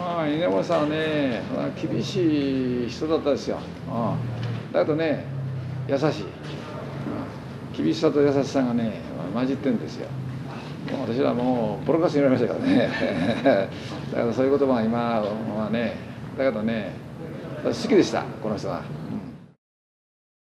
まあ稲森さんはねまあ厳しい人だったですよ、うん、だけどね優しい、うん、厳しさと優しさがね混じってるんですよ。もう私らもうボロカスになりましたからね。だからそういう言葉が今はねだけどね好きでしたこの人は。